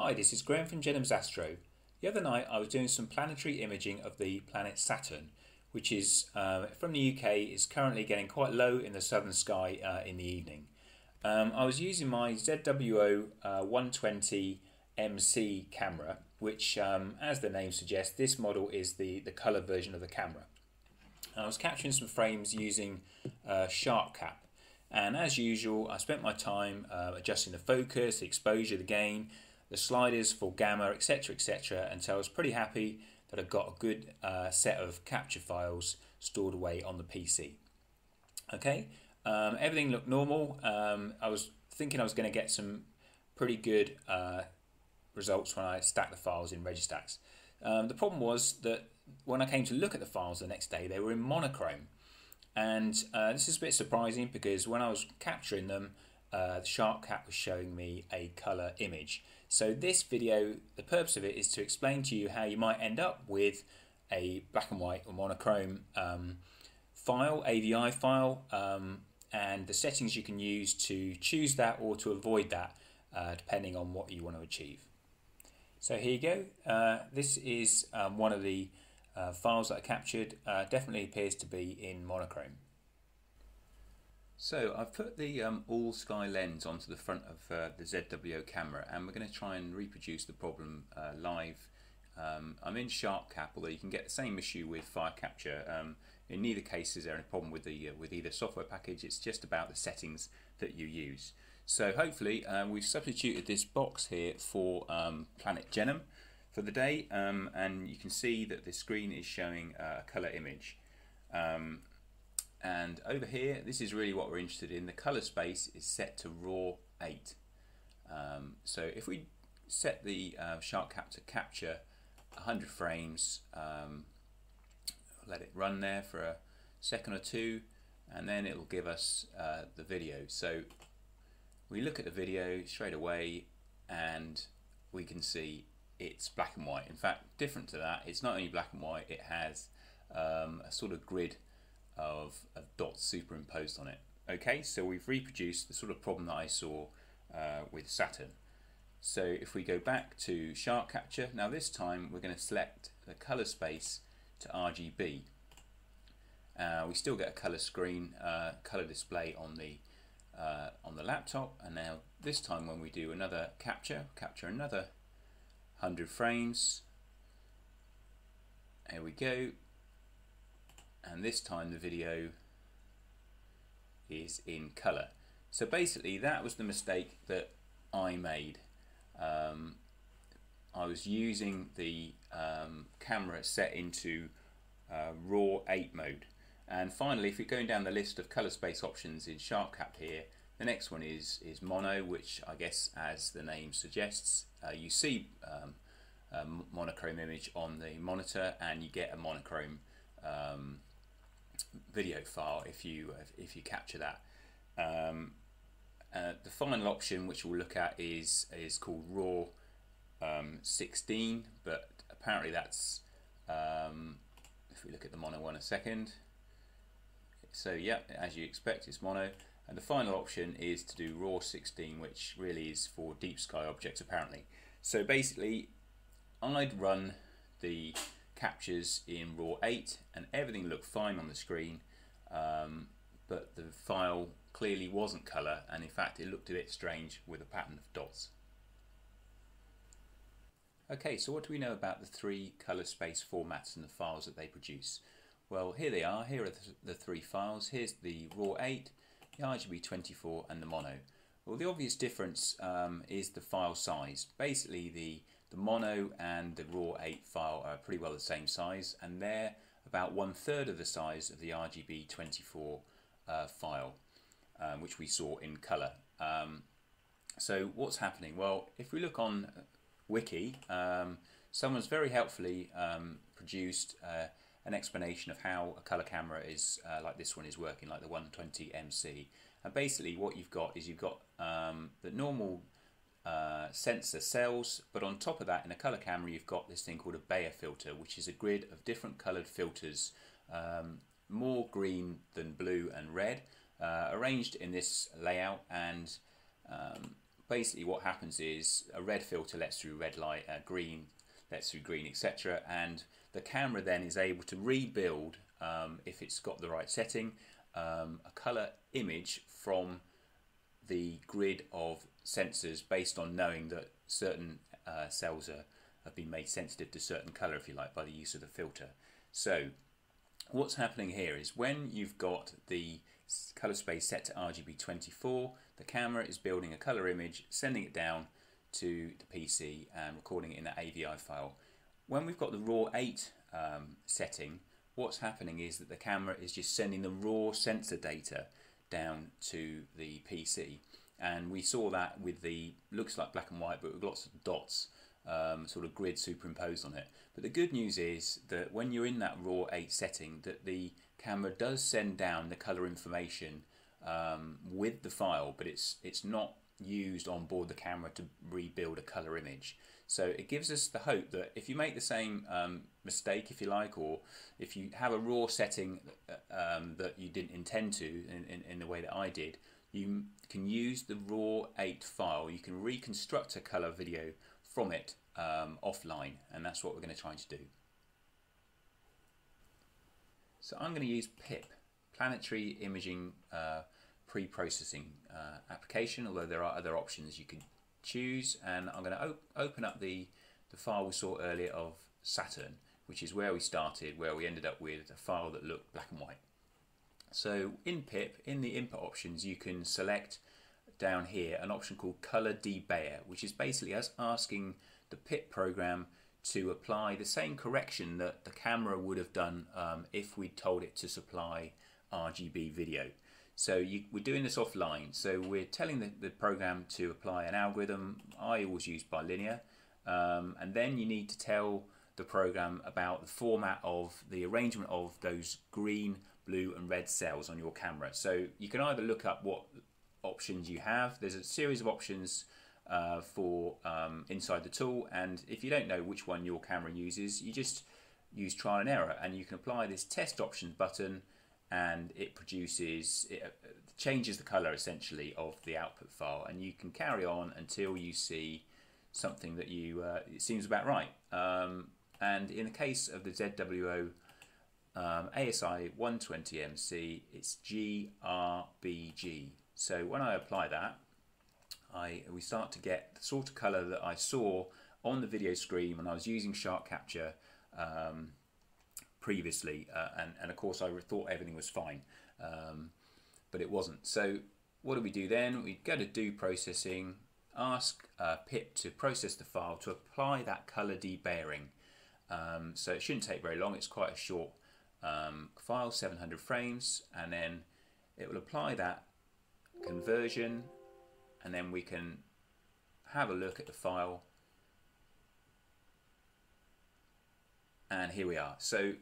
Hi, this is Graham from Jenham's Astro. The other night I was doing some planetary imaging of the planet Saturn, which is uh, from the UK, is currently getting quite low in the southern sky uh, in the evening. Um, I was using my ZWO uh, 120 MC camera, which, um, as the name suggests, this model is the, the colour version of the camera. I was capturing some frames using uh, SharpCap. And as usual, I spent my time uh, adjusting the focus, the exposure, the gain, the sliders for gamma, etc., etc., until I was pretty happy that I got a good uh, set of capture files stored away on the PC. Okay, um, everything looked normal. Um, I was thinking I was going to get some pretty good uh, results when I stacked the files in Registax. Um, the problem was that when I came to look at the files the next day, they were in monochrome. And uh, this is a bit surprising because when I was capturing them, uh, the SharpCap was showing me a color image. So this video, the purpose of it is to explain to you how you might end up with a black and white or monochrome um, file, AVI file, um, and the settings you can use to choose that or to avoid that uh, depending on what you want to achieve. So here you go. Uh, this is um, one of the uh, files that I captured. Uh, definitely appears to be in monochrome. So I've put the um, all sky lens onto the front of uh, the ZWO camera and we're going to try and reproduce the problem uh, live. Um, I'm in SharpCap although you can get the same issue with Firecapture. Um, in neither case is there any problem with, the, uh, with either software package, it's just about the settings that you use. So hopefully uh, we've substituted this box here for um, Planet Genum for the day um, and you can see that the screen is showing a colour image. Um, and over here this is really what we're interested in. The color space is set to raw 8 um, so if we set the uh, SharpCap to capture 100 frames um, let it run there for a second or two and then it'll give us uh, the video. So we look at the video straight away and we can see it's black and white. In fact different to that it's not only black and white it has um, a sort of grid of, of dots superimposed on it. Okay, so we've reproduced the sort of problem that I saw uh, with Saturn. So if we go back to SharpCapture, now this time we're going to select the color space to RGB. Uh, we still get a color screen, uh, color display on the uh, on the laptop, and now this time when we do another capture, capture another 100 frames. Here we go, and this time the video is in color. So basically that was the mistake that I made. Um, I was using the um, camera set into uh, RAW 8 mode. And finally, if you're going down the list of color space options in SharpCap here, the next one is, is mono, which I guess as the name suggests, uh, you see um, a monochrome image on the monitor and you get a monochrome um, video file if you if you capture that. Um, uh, the final option which we'll look at is is called raw um, 16 but apparently that's um, if we look at the mono one a second. So yeah as you expect it's mono. And the final option is to do raw 16 which really is for deep sky objects apparently. So basically I'd run the captures in RAW 8 and everything looked fine on the screen um, but the file clearly wasn't colour and in fact it looked a bit strange with a pattern of dots. Okay, so what do we know about the three colour space formats and the files that they produce? Well, here they are. Here are the, three files. Here's the RAW 8, the RGB24 and the mono. Well, the obvious difference um, is the file size. Basically, the the mono and the raw 8 file are pretty well the same size and they're about one third of the size of the RGB24 uh, file um, which we saw in color. Um, so what's happening? Well if we look on wiki um, someone's very helpfully um, produced uh, an explanation of how a color camera is uh, like this one is working like the 120 MC and basically what you've got is you've got um, the normal uh, sensor cells, but on top of that, in a color camera, you've got this thing called a Bayer filter, which is a grid of different colored filters, um, more green than blue and red, uh, arranged in this layout and um, basically what happens is a red filter lets through red light, uh, green lets through green, etc. And the camera then is able to rebuild, um, if it's got the right setting, um, a color image from the grid of sensors based on knowing that certain uh, cells are, have been made sensitive to certain color, if you like, by the use of the filter. So what's happening here is when you've got the color space set to RGB24, the camera is building a color image, sending it down to the PC and recording it in an AVI file. When we've got the RAW 8 um, setting, what's happening is that the camera is just sending the raw sensor data down to the PC. And we saw that with the, looks like black and white, but with lots of dots, um, sort of grid superimposed on it. But the good news is that when you're in that RAW 8 setting, that the camera does send down the color information um, with the file, but it's it's not used on board the camera to rebuild a color image. So it gives us the hope that if you make the same um, mistake, if you like, or if you have a raw setting uh, um, that you didn't intend to in, in, in, the way that I did, you can use the raw 8 file, you can reconstruct a color video from it um, offline, and that's what we're going to try to do. So I'm going to use PIP, Planetary Imaging uh, Pre-Processing uh, application, although there are other options you can choose. And I'm going to op open up the, the file we saw earlier of Saturn, which is where we started, where we ended up with a file that looked black and white. So in PIP, in the input options, you can select down here an option called Color Debayer, which is basically us asking the PIP program to apply the same correction that the camera would have done um, if we told it to supply RGB video. So you, we're doing this offline. So we're telling the, the, program to apply an algorithm. I always use bilinear. Um, and then you need to tell the program about the format of the arrangement of those green, blue and red cells on your camera. So you can either look up what options you have. There's a series of options uh, for um, inside the tool and if you don't know which one your camera uses you just use trial and error and you can apply this test options button and it produces it uh, changes the color essentially of the output file. And you can carry on until you see something that you uh, it seems about right. Um, and in the case of the ZWO um, ASI 120MC it's GRBG so when I apply that I we start to get the sort of colour that I saw on the video screen when I was using SharpCapture um, previously, uh, and, and of course I thought everything was fine, um, but it wasn't. So what do we do then? We go to do processing, ask uh, pip to process the file to apply that color debayering. Um, so it shouldn't take very long, it's quite a short um, file, 700 frames, and then it will apply that conversion and then we can have a look at the file and here we are so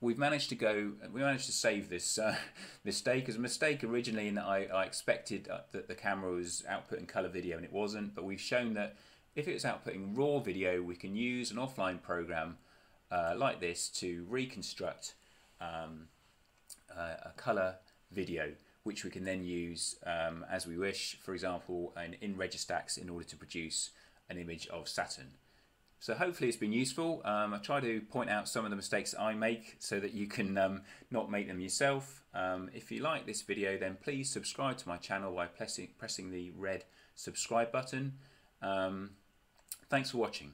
we've managed to go we managed to save this uh, mistake as a mistake originally in that I, I expected uh, that the camera was outputting color video and it wasn't but we've shown that if it's outputting raw video we can use an offline program uh, like this to reconstruct um, uh, a color video which we can then use um, as we wish, for example, in, in Registax in order to produce an image of Saturn. So hopefully it's been useful. Um, I try to point out some of the mistakes I make so that you can um, not make them yourself. Um, if you like this video then please subscribe to my channel by pressing, pressing the red subscribe button. Um, thanks for watching.